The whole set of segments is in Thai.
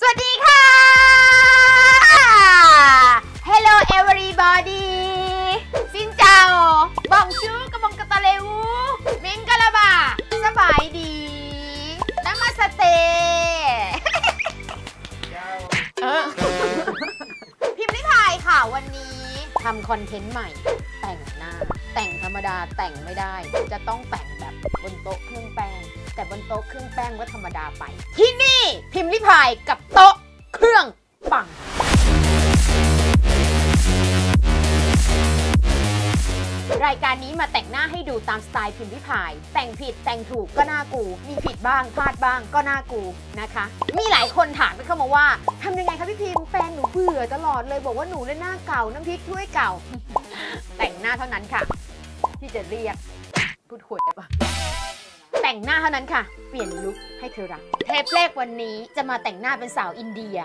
สวัสดีค่ะ Hello everybody ซินเจ้าบองชูกระบองกระตะเลวู มิงกะละบาสบายดีนามาสเตเออพิมพ์ริพายค่ะวันนี้ทำคอนเทนต์ใหม่ แต่งหน้า แต่งธรรมดาแต่งไม่ได้ จะต้องแต่งแบบบนโต๊ะเครื่องแป้ง แต่บนโต๊ะเครื่องแป้งก็ธรรมดาไป ที่นี่พิมพ์ริพายกับโต๊ะเครื่องปังรายการนี้มาแต่งหน้าให้ดูตามสไตล์พิมพ์ริพาย แต่งผิดแต่งถูกก็น่ากู มีผิดบ้างพลาดบ้างก็น่ากูนะคะ มีหลายคนถามไปเข้ามาว่าทำยังไงคะพี่พิมพ์แฟนหนูเบื่อตลอดเลยบอกว่าหนูเลยหน้าเก่าน้ำพริกถ้วยเก่า แต่งหน้าเท่านั้นค่ะ ที่จะเรียกพูดหวยปะ แต่งหน้าเท่านั้นค่ะ เปลี่ยนลุคให้เธอรัก เทปแรกวันนี้จะมาแต่งหน้าเป็นสาวอินเดีย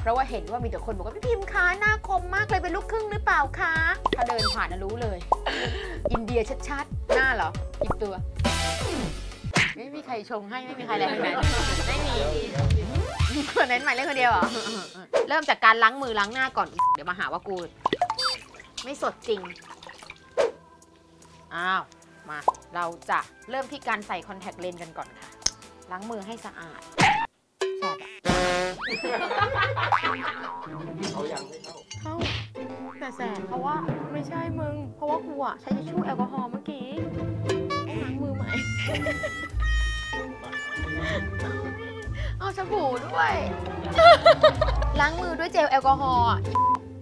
เพราะว่าเห็นว่ามีแต่คนบอกว่าพี่พิมพ์คะหน้าคมมากเลยเป็นลูกครึ่งหรือเปล่าคะถ้าเดินผ่านนะรู้เลย อินเดียชัดๆ หน้าเหรอหยิบตัว ไม่มีใครชงให้ไม่มีใครอะไรทั้งนั้นไม่มีคนนั้นหมายเล่นคนเดียวเหรอเริ่มจากการล้างมือล้างหน้าก่อน เดี๋ยวมาหาว่ากู ไม่สดจริง อ้าว มา เราจะเริ่มที่การใส่คอนแทคเลนส์กันก่อนค่ะ ล้างมือให้สะอาดแสบอะเขายังไม่เข้า เข้า แต่แสบเพราะว่าไม่ใช่มึง เพราะว่ากูอะใช้ทิชชู่แอลกอฮอล์เมื่อกี้ต้องล้างมือใหม่เอาสบู่ด้วย ล้างมือด้วยเจลแอลกอฮอล์อะ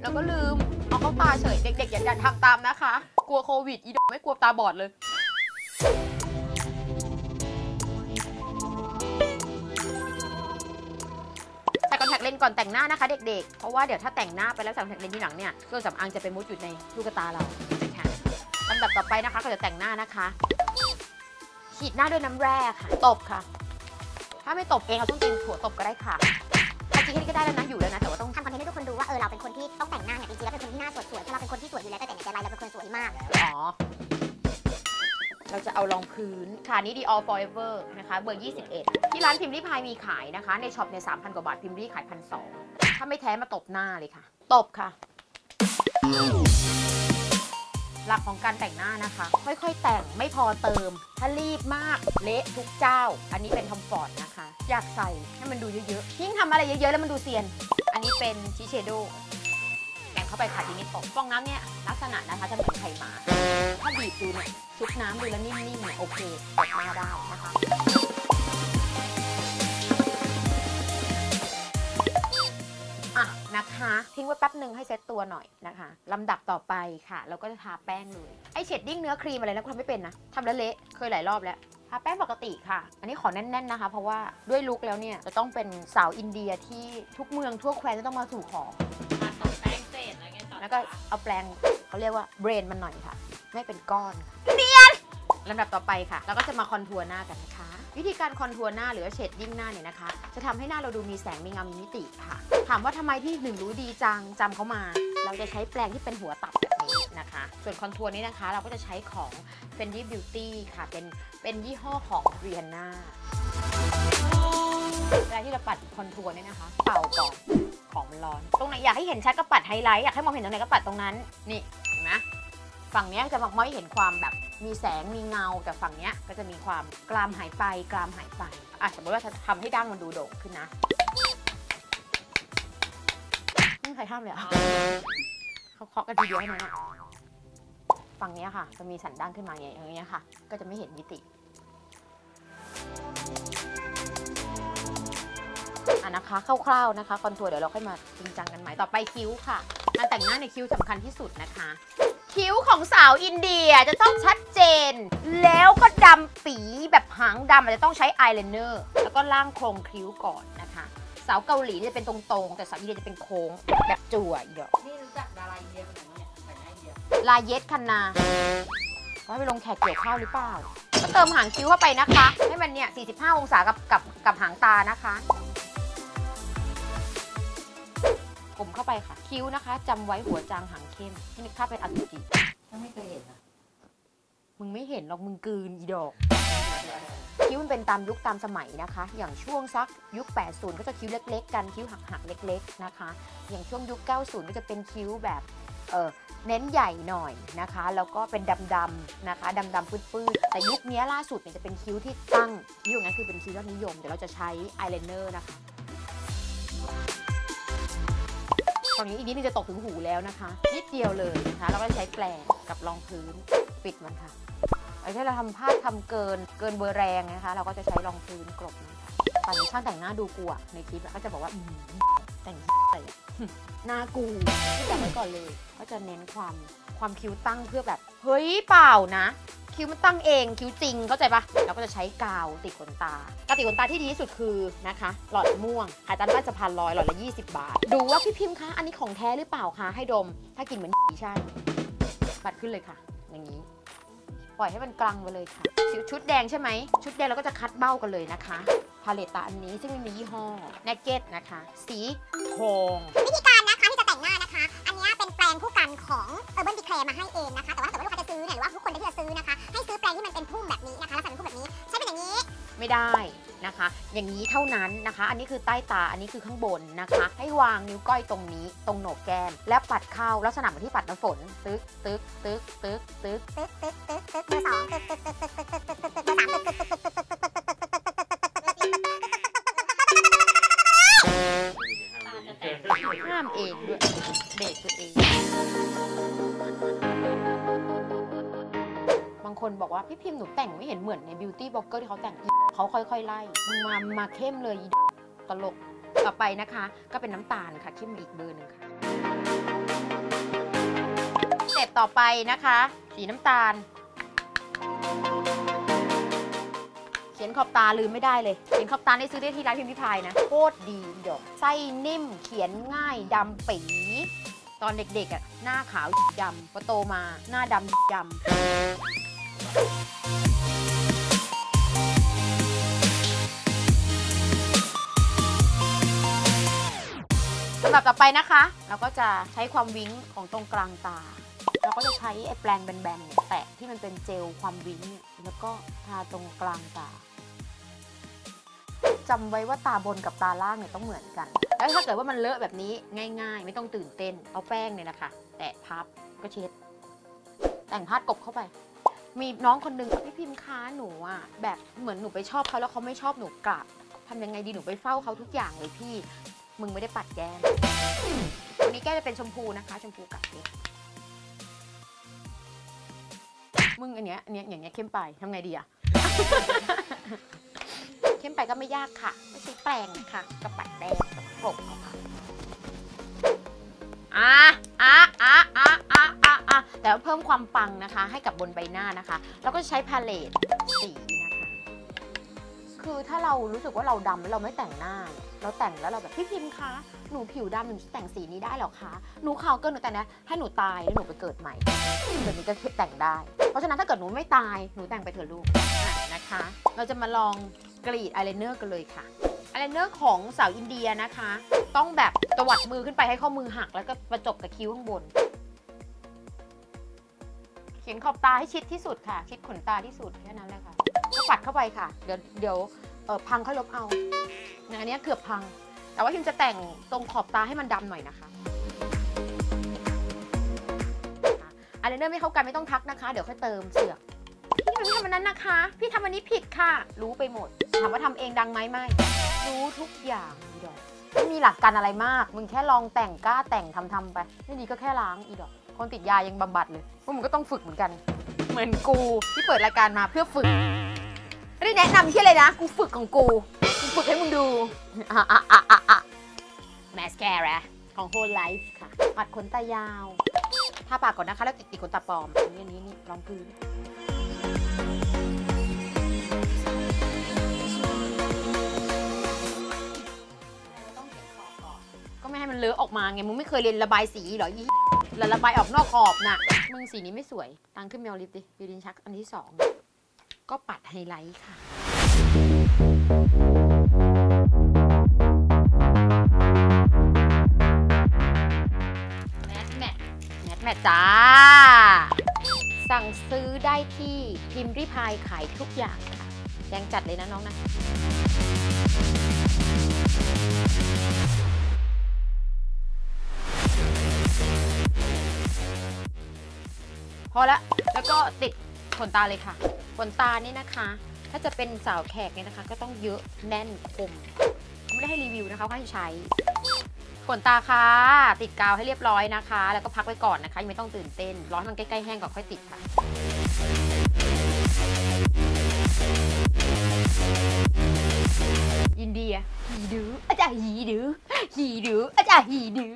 แล้วก็ลืม เอาเข้าตาเฉย เด็กๆอย่าอย่าทำตามนะคะ กลัวโควิด อีดไม่กลัวตาบอดเลย ใส่คอนแทคเลนส์ก่อนแต่งหน้านะคะเด็กๆ เพราะว่าเดี๋ยวถ้าแต่งหน้าไปแล้วใส่คอนแทคเลนส์ที่หลังเนี่ยเครื่องสำอางจะไปมุดอยู่ในลูกตาเรานะคะลำดับต่อไปนะคะก็จะแต่งหน้านะคะ ฉีดหน้าด้วยน้ำแร่ค่ะ ตบค่ะ ถ้าไม่ตบเองเราต้องตีนทัวร์ตบก็ได้ค่ะ จริงแค่นี้ก็ได้แล้วนะอยู่แล้วนะแต่ว่าต้องทำคอนเทนต์ให้ทุกคนดูว่าเออเราเป็นคนที่ต้องแต่งหน้าเนี่ยจริงๆแล้วเป็นคนที่หน้าสวยๆเพราะเราเป็นคนที่สวยอยู่แล้วแต่แต่งในใจเราเป็นคนสวยมากอ๋อเราจะเอารองพื้นค่ะนี่ Dior Forever นะคะเบอร์ 21 ที่ร้านพิมรี่พายมีขายนะคะ ในช็อปเนี่ย3,000 กว่าบาทพิมรี่ขายพันสถ้าไม่แท้มาตบหน้าเลยค่ะ ตบค่ะ หลักของการแต่งหน้านะคะ ค่อยๆแต่งไม่พอเติม ถ้ารีบมากเละทุกเจ้า อันนี้เป็นทอมฟอร์ดนะคะ อยากใส่ให้มันดูเยอะๆยิ่งทำอะไรเยอะๆแล้วมันดูเซียน อันนี้เป็นชิเชโดแกงเข้าไปค่ะทีนี้ตกฟองน้ำเนี่ยลักษณะนะคะจะเหมือนไข่หมา ถ้าบีบดูเนี่ยชุบน้ำดูแล้วนิ่มๆเนี่ยโอเคตบหน้าได้นะคะอะนะคะ ทิ้งไว้แป๊บหนึ่งให้เซ็ตตัวหน่อยนะคะลำดับต่อไปค่ะ เราก็จะทาแป้งเลย ไอ shading เนื้อครีมอะไรนะกูทำไม่เป็นนะทำแล้วเละเคยหลายรอบแล้ว ทาแป้งปกติค่ะ อันนี้ขอแน่น ๆนะคะ เพราะว่าด้วย look แล้วเนี่ยจะต้องเป็นสาวอินเดียที่ทุกเมืองทั่วแคว้นจะต้องมาสู่ขอแป้งเสร็จแล้วไงต่อแล้วก็เอาแปรงเขาเรียกว่า blend มันหน่อยค่ะ ไม่เป็นก้อนเนียนลำดับต่อไปค่ะเราก็จะมา contour หน้ากันนะคะ วิธีการ contour หน้าหรือว่า shading หน้าเนี่ยนะคะ จะทำให้หน้าเราดูมีแสงมีเงามีมิติค่ะ ถามว่าทำไมที่หนึ่งรู้ดีจังจำเขามา เราจะใช้แปรงที่เป็นหัวตัดแบบนี้นะคะ ส่วน contour นี้นะคะ เราก็จะใช้ของ Fenty Beauty ค่ะ เป็นเป็นยี่ห้อของ Rihanna เวลาที่เราปัด contour เนี่ยนะคะ เป่าก่อนของมันร้อน ตรงไหนอยากให้เห็นชัดก็ปัดไฮไลท์อยากให้มองเห็นตรงไหนก็ปัดตรงนั้นนี่เห็นไหมฝั่งนี้จะมองไม่เห็นความแบบมีแสงมีเงาแต่ฝั่งนี้ก็จะมีความกรามหายไปกรามหายไปอะสมมติว่าจะทำให้ดั้งมันดูโด่งขึ้นนะไม่มีใครห้ามเลยเหรอเขาเคาะกันทีเดียวให้น้อยอะ ฝั่งนี้ค่ะ จะมีสันดั้งขึ้นมาอย่างเงี้ยค่ะ ก็จะไม่เห็นมิติ อะนะคะคร่าวๆนะคะคอนทัวร์เดี๋ยวเราค่อยมาจริงจังกันใหม่ต่อไปคิ้วค่ะการแต่งหน้าในคิ้วสำคัญที่สุดนะคะ คิ้วของสาวอินเดียจะต้องชัดเจน แล้วก็ดำปีแบบหางดำอาจจะต้องใช้อายไลเนอร์แล้วก็ล่างโครงคิ้วก่อนนะคะสาวเกาหลีจะเป็นตรงๆ แต่สาวอินเดียจะเป็นโค้งแบบจั่วอีกดอกนี่รู้จักดาราอินเดียคนไหน ลายเย็ดคันนาว่าไปลงแขกเกี่ยวข้าวหรือเปล่า ก็เติมหางคิ้วเข้าไปนะคะ ให้มันเนี่ย 45 องศากับกับกับหางตานะคะกลมเข้าไปค่ะ คิ้วนะคะ จำไว้หัวจางหางเข้มที่นึกภาเป็นอสุจิฉังไม่เคยเห็นอะมึงไม่เห็นหรอกมึงกืนอีดอก คิ้วมันเป็นตามยุคตามสมัยนะคะ อย่างช่วงซักยุค 80 ก็จะคิ้วเล็ก ๆ กันคิ้วหักๆเล็ก ๆ นะคะ อย่างช่วงยุค 90 ก็จะเป็นคิ้วแบบเออ เน้นใหญ่หน่อยนะคะ แล้วก็เป็นดำๆนะคะดำๆปื้ดๆแต่ยุคนี้ล่าสุดเนี่ยจะเป็นคิ้วที่ตั้งคิ้วอย่างนั้นคือเป็นคิ้วยอดนิยม เดี๋ยวเราจะใช้อายไลเนอร์นะคะตอนนี้อีกนิดนึงจะตกถึงหูแล้วนะคะ นิดเดียวเลยนะคะแล้วก็ใช้แปรงกับรองพื้นปิดมันค่ะไอ้ที่เราทำพลาดทำเกินเกินเบอร์แรงนะคะ เราก็จะใช้รองพื้นกลบนะคะตอนนี้ช่างแต่งหน้าดูกลัวในคลิปก็จะบอกว่า แต่งหน้ากูที่แต่งไว้ก่อนเลย ก็จะเน้นความความคิ้วตั้งเพื่อแบบ เฮ้ยเปล่านะ คิ้วมันตั้งเองคิ้วจริงเข้าใจปะแล้วก็จะใช้กาวติดขนตากาวติดขนตาที่ดีที่สุดคือนะคะ หลอดม่วงขายตามบ้านสะพานลอยหลอดละ 20 บาท ดูว่าพี่พิมพ์คะอันนี้ของแท้หรือเปล่าคะให้ดม ถ้ากลิ่นเหมือนใช่ปัดขึ้นเลยค่ะ อย่างนี้ปล่อยให้มันกางไปเลยค่ะชุดแดงใช่ไหม ชุดแดงเราก็จะ cut เบ้ากันเลยนะคะ palette ตาอันนี้ซึ่งมียี่ห้อ Naked นะคะ สีทองวิธีการนะคะที่จะแต่งหน้านะคะ อันนี้เป็นแปรงพู่กันของ Urban Decay มาให้เองนะคะ แต่ว่าถ้าว่าลูกค้าจะซื้อเนี่ยหรือว่าทุกคนที่จะซื้อนะคะ ให้ซื้อแปรงที่มันเป็นพุ่มแบบนี้นะคะแล้วใส่เป็นพุ่มแบบนี้ใช้เป็นอย่างนี้ไม่ได้นะคะ อย่างนี้เท่านั้นนะคะ อันนี้คือใต้ตา อันนี้คือข้างบนนะคะ ให้วางนิ้วก้อยตรงนี้ ตรงโหนกแก้ม และปัดเข้าลักษณะเหมือนที่ปัดน้ำฝน ตึกตึกตึกตึกตึกตึกตึกตึกตึกเบอร์สองตึกตึกตึกตึกตึกตึกตึกเบอร์สามตึกตึกตึกตึกตึก คนบอกว่าพี่พิมพ์หนูแต่งไม่เห็นเหมือนใน beauty blogger ที่เขาแต่งเขาค่อยๆไล่มึงมามาเข้มเลยตลกต่อไปนะคะ ก็เป็นน้ำตาลค่ะเข้มอีกเบอร์หนึ่งค่ะ step ต่อไปนะคะ สีน้ำตาล เขียนขอบตาลืมไม่ได้เลย เขียนขอบตาได้ซื้อได้ที่ร้านพิมรี่พายนะโคตรดีดอกไส้นิ่มเขียนง่ายดำปี๋ตอนเด็กๆอะหน้าขาวดำพอโตมาหน้าดำดำ สำหรับต่อไปนะคะ เราก็จะใช้ความวิ้งของตรงกลางตา เราก็จะใช้ไอ้แปรงแบนๆเนี่ยแตะที่มันเป็นเจลความวิ้งเนี่ยแล้วก็ทาตรงกลางตาจำไว้ว่าตาบนกับตาล่างเนี่ยต้องเหมือนกัน แล้วถ้าเกิดว่ามันเลอะแบบนี้ง่าย ๆ ไม่ต้องตื่นเต้น เอาแป้งเนี่ยนะคะ แตะพับก็เช็ด แต่งพาดกบเข้าไป มีน้องคนหนึงพี่พิมพ์ค้าหนูอะแบบเหมือนหนูไปชอบเขาแล้วเขาไม่ชอบหนูกลับทำยังไงดีหนูไปเฝ้าเขาทุกอย่างเลยพี่ มึงไม่ได้ปัดแก้มวันนี้แก้มจะเป็นชมพูนะคะ ชมพูกัดเนี่ยมึงอันเนี้ยอันเนี้ยอย่างเงี้ยเข้มไปทำไงดีอะ เข้มไปก็ไม่ยากค่ะ ไม่ใช่แปรงนะคะกระปัดแดงกับกลบเอาค่ะอะอะอะอะ อะแต่ว่าเพิ่มความปังนะคะ ให้กับบนใบหน้านะคะ แล้วก็ใช้พาเลตสีนะคะ คือถ้าเรารู้สึกว่าเราดำแล้วเราไม่แต่งหน้าเนี่ยเราแต่งแล้วเราแบบพี่พิมพ์คะหนูผิวดำหนูจะแต่งสีนี้ได้เหรอคะหนูขาวเกินหนูแต่งนะให้หนูตายแล้วหนูไปเกิดใหม่เดี๋ยวหนูจะแต่งได้ เพราะฉะนั้นถ้าเกิดหนูไม่ตายหนูแต่งไปเถอะลูกนะคะ เราจะมาลองกรีดอายไลเนอร์กันเลยค่ะอายไลเนอร์ของสาวอินเดียนะคะ ต้องแบบตวัดมือขึ้นไปให้ข้อมือหัก แล้วก็บรรจบกับคิ้วข้างบน เขียนขอบตาให้ชิดที่สุดค่ะ ชิดขนตาที่สุดแค่นั้นเลยค่ะก็ปัดเข้าไปค่ะ เดี๋ยวเดี๋ยวพังค่อยลบเอาอันนี้เกือบพัง แต่ว่าพิมจะแต่งตรงขอบตาให้มันดำหน่อยนะคะอายไลเนอร์ไม่เข้ากันไม่ต้องทักนะคะ เดี๋ยวค่อยเติมเสือกพี่ทำไมไม่ทำอันนั้นนะคะ พี่ทำอันนี้ผิดค่ะ รู้ไปหมด ถามว่าทำเองดังไหมไม่ รู้ทุกอย่างอีดอกไม่มีหลักการอะไรมาก มึงแค่ลองแต่งกล้าแต่งทำทำไปไม่ดีก็แค่ล้างอีดอก คนติดยายังบำบัดเลยพวกมึงก็ต้องฝึกเหมือนกัน เหมือนกูที่เปิดรายการมาเพื่อฝึกไม่ได้แนะนำที่อะไรนะ กูฝึกของกูกูฝึกให้มึงดูอะอะอะอะอะแมสแคราของ Whole Life ค่ะ ปัดขนตายาวทาปากก่อนนะคะ แล้วติดติดขนตาปลอมอันนี้อันนี้นี่รองพื้นต้องเขียนขอบก่อนก็ไม่ให้มันเลอะออกมาไง มึงไม่เคยเรียนระบายสีเหรอยี่ แล้วระบายออกนอกขอบน่ะ มึงสีนี้ไม่สวย ตังขึ้นเมลลิปดิบิวดินชักอันที่สอง ก็ปัดไฮไลท์ค่ะ แมสแมทแมทแมทจ้า สั่งซื้อได้ที่พิมพ์ริพายขายทุกอย่างค่ะใจงจัดเลยนะน้องนะ พอละแล้วก็ติดขนตาเลยค่ะขนตานี่นะคะ ถ้าจะเป็นสาวแขกเนี่ยนะคะ ก็ต้องเยอะแน่นคมไม่ได้ให้รีวิวนะคะเขาให้ใช้ขนตาค่ะ ติดกาวให้เรียบร้อยนะคะ แล้วก็พักไว้ก่อนนะคะยังไม่ต้องตื่นเต้น ร้อนมันใกล้ๆแห้งก่อนค่อยติดค่ะ อินเดียฮีดืออาจารย์ฮีดือฮีดืออาจารย์ฮีดือ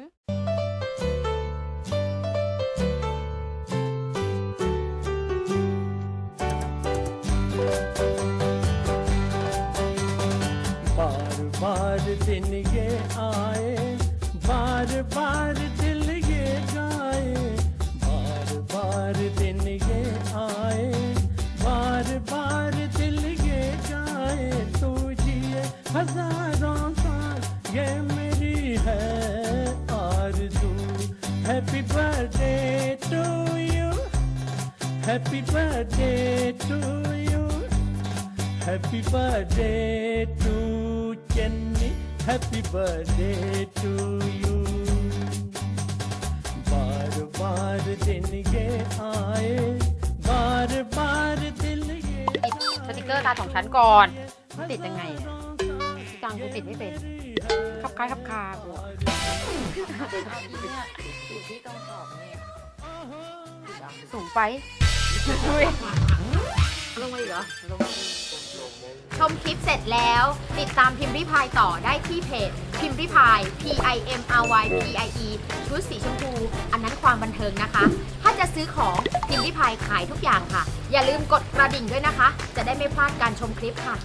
Happy birthday to you. बार बार दिन ये आए बार बार दिल ये ติดสติกเกอร์ตาสองชั้นก่อนมันติดยังไงเนี่ยพี่กังกูติดไม่เป็นขับคล้ายขับคากู อยู่ที่ตรงขอบเนี่ย สูงไปลงมาอีกเหรอ ชมคลิปเสร็จแล้ว ติดตามพิมพ์ริพายต่อได้ที่เพจ พิมพ์ริพาย P I M R Y P I E ชุดสีชมพู อันนั้นความบันเทิงนะคะ ถ้าจะซื้อของพิมพ์ริพายขายทุกอย่างค่ะ อย่าลืมกดกระดิ่งด้วยนะคะ จะได้ไม่พลาดการชมคลิปค่ะ